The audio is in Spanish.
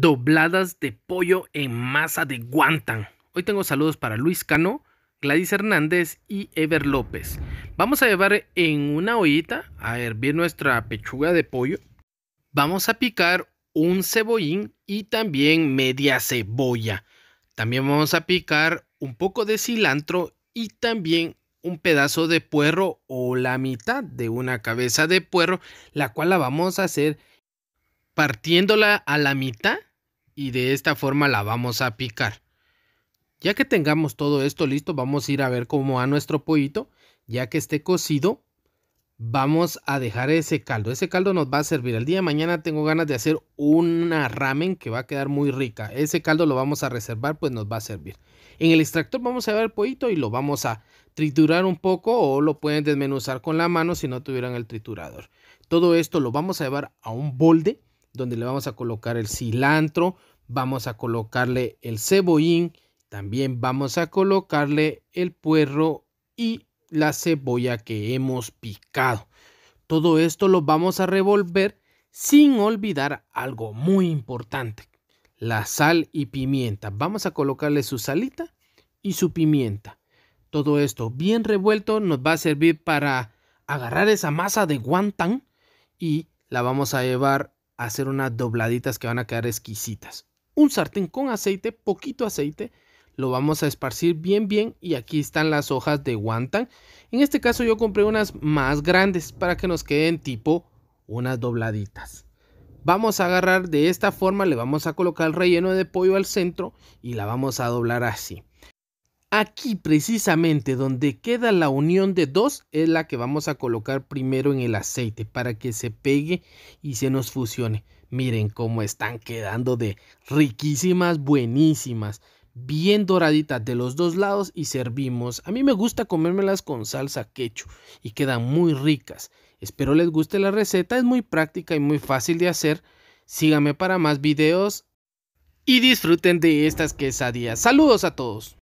dobladas de pollo en masa de guantán. Hoy tengo saludos para Luis Cano, Gladys Hernández y Ever López. Vamos a llevar en una ollita a hervir nuestra pechuga de pollo. Vamos a picar un cebollín y también media cebolla. También vamos a picar un poco de cilantro y también un pedazo de puerro o la mitad de una cabeza de puerro, la cual la vamos a hacer partiéndola a la mitad y de esta forma la vamos a picar. Ya que tengamos todo esto listo, vamos a ir a ver cómo va nuestro pollito. Ya que esté cocido, vamos a dejar ese caldo. Ese caldo nos va a servir. El día de mañana tengo ganas de hacer una ramen que va a quedar muy rica. Ese caldo lo vamos a reservar, pues nos va a servir. En el extractor vamos a ver el pollito y lo vamos a triturar un poco o lo pueden desmenuzar con la mano si no tuvieran el triturador. Todo esto lo vamos a llevar a un bolde donde le vamos a colocar el cilantro, vamos a colocarle el cebollín, también vamos a colocarle el puerro y la cebolla que hemos picado. Todo esto lo vamos a revolver sin olvidar algo muy importante, la sal y pimienta. Vamos a colocarle su salita y su pimienta. Todo esto bien revuelto nos va a servir para agarrar esa masa de guantán y la vamos a llevar hacer unas dobladitas que van a quedar exquisitas. Un sartén con aceite, poquito aceite, lo vamos a esparcir bien bien y aquí están las hojas de guantán. En este caso yo compré unas más grandes para que nos queden tipo unas dobladitas. Vamos a agarrar de esta forma, le vamos a colocar el relleno de pollo al centro y la vamos a doblar así. Aquí precisamente donde queda la unión de dos es la que vamos a colocar primero en el aceite para que se pegue y se nos fusione. Miren cómo están quedando de riquísimas, buenísimas, bien doraditas de los dos lados y servimos. A mí me gusta comérmelas con salsa quechu y quedan muy ricas. Espero les guste la receta, es muy práctica y muy fácil de hacer. Síganme para más videos y disfruten de estas quesadillas. Saludos a todos.